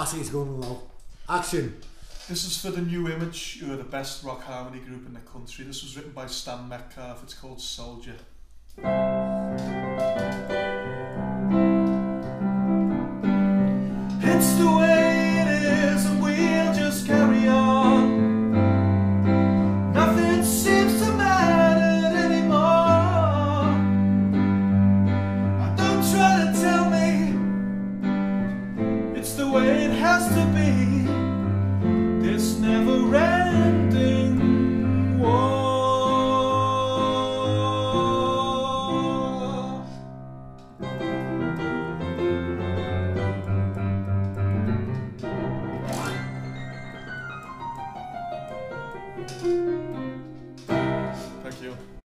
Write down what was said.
Bassy's going low. Action. This is for the New Image, who are the best rock harmony group in the country. This was written by Stan Metcalf. It's called Soldier. It's the way has to be this never ending war. Thank you.